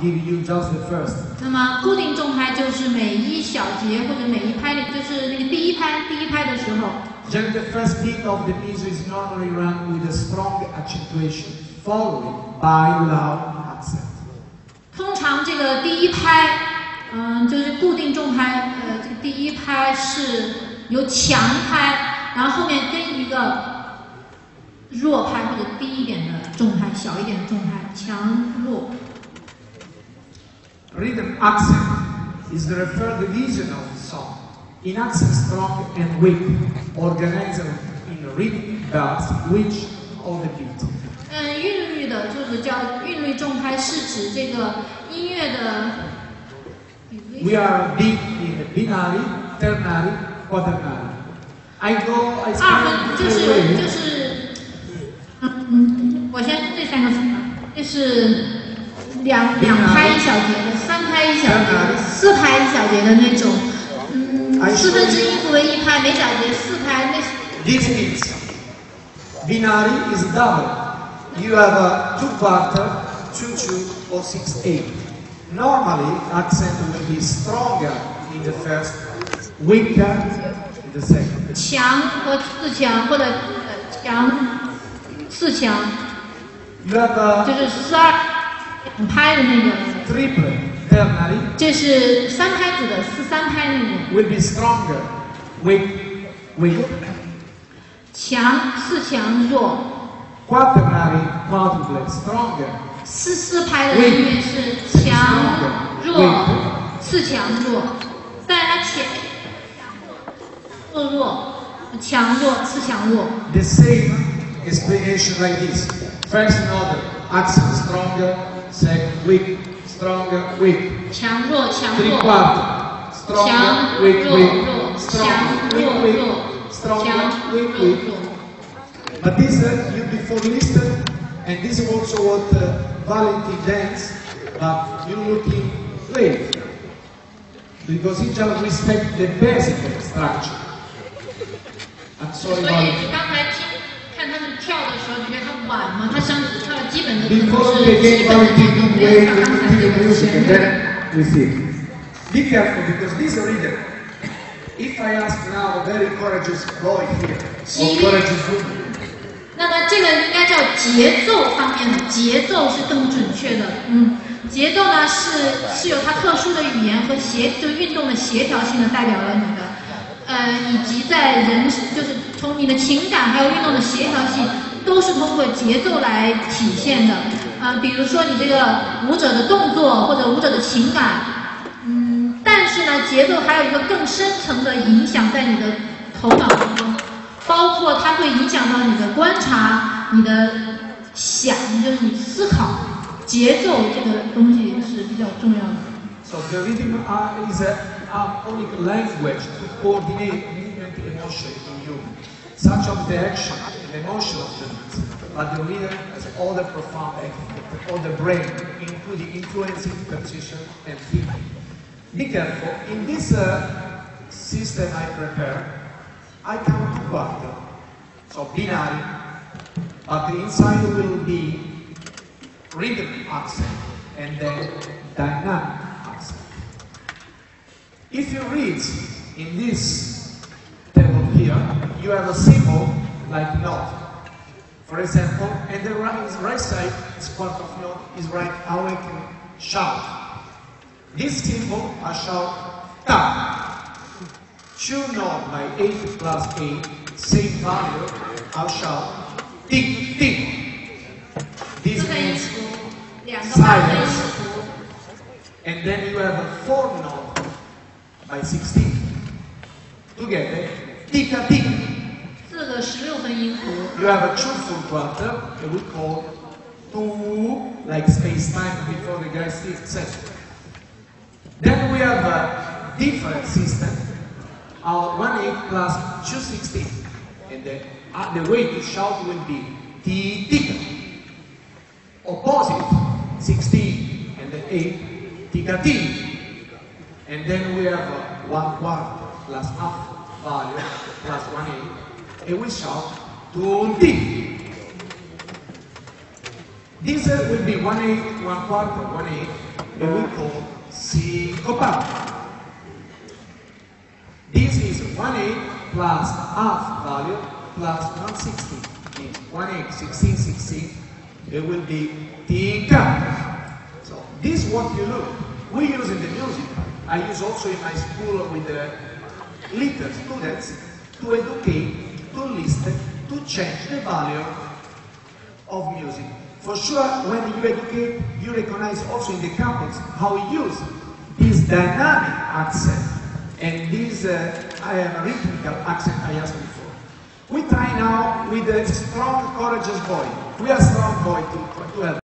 give you just the first. 那么固定重拍就是每一小节或者每一拍的，就是那个第一拍第一拍的时候 the first beat of the music is normally run with a strong accentuation, followed by loud accent. 通常这个第一拍，嗯，就是固定重拍，呃，这个第一拍是由强拍，然后后面跟一个弱拍或者低一点的重拍，小一点的重拍，强弱。Rhythm accent is the referred division of the song. In accent strong and weak, organized in rhythm belts, which of the beat. 嗯，韵律的就是叫韵律重拍，是指这个音乐的。We are deep in binary, ternary, quaternary. I go, I 二分就 the 是.就是，嗯嗯，我先这三个词吧，这是两两拍一小节的，三拍一小节，四拍一小节的那种，嗯，四分之音符为一拍，每小节四拍，那 This means binary is double. You have a two quarter, two two, or six eight. Normally, accent will be stronger in the first, weaker in the second. 强和四强或者呃强四强，You have a 就是十二两拍的那个，triple 这是三拍子的四三拍那个，will be stronger, weak, weak. 强四强弱。Quaternary multiplex stronger. 四四拍的音乐是强弱四强弱，但是它前弱弱强弱次强弱，The same explanation like this. First note, accent stronger, second weak, stronger, weak. 强弱强 Three 弱 quarter, 强 stronger, weak, 弱 weak, 弱 stronger, 强 weak, 弱 weak, 弱 stronger, 强 weak, 弱 weak. 弱。 But this uh, you before listen, and this is also what uh, Valentin dance, but you looking late. Because he just respect the basic structure. I'm 所 sorry, 以 Valentin. 你刚才听看他们跳的时候，你觉得他晚吗？他实际上只跳了基本的， Before 是 we 基 begin 本的 Valentin, 动作， See. Be careful because this rhythm, if I ask now a very courageous boy here, or See? courageous woman, 那么这个应该叫节奏方面的，节奏是更准确的。嗯，节奏呢是是有它特殊的语言和协，就运动的协调性的代表了你的，呃，以及在人就是从你的情感还有运动的协调性，都是通过节奏来体现的。呃，比如说你这个舞者的动作或者舞者的情感，嗯，但是呢，节奏还有一个更深层的影响在你的头脑当中。包括它会影响到你的观察、你的想，就是你思考。节奏这个东西是比较重要的。so the rhythm uh, is a harmonic language to coordinate movement and emotion in you, such of the action and emotion of the beat. But the rhythm has all the profound effect on the brain, including influencing perception and thinking. Be careful. In this uh, system I prepare, I count two quarter, so binary, but the inside will be rhythm accent and then dynamic accent. If you read in this table here, you have a symbol like not. For example, and the right, right side is part of not is right how I can shout. This symbol I shout ta. Two not by 8 plus 8, same value, I shout tick tick. This means silence. And then you have a 4 not by 16. Together, tika tick. 四个十六分音符。 You have a true full quarter that we call two, like space time before the guy says. Then we have a different system, our 1 8 plus 2 16. And the, uh, the way to shout will be ti tica. Opposite 16 and then 8 tica ti. And then we have a 1 quarter plus half value plus 1 8. And we shout tutti. This will be 1 8, 1 quarter, 1 8, and we call syncopato. This is 1/8 plus half value plus 160. Means 1/8, 16, 16. It will be tinca. So this is what you look. We use in the music. I use also in my school with the little students to educate, change the value of music. For sure, when you educate, you recognize also in the campus how we use this dynamic accent and this uh, rhythmical accent I asked before. We try now with a strong, courageous boy. We are strong boy to, to help.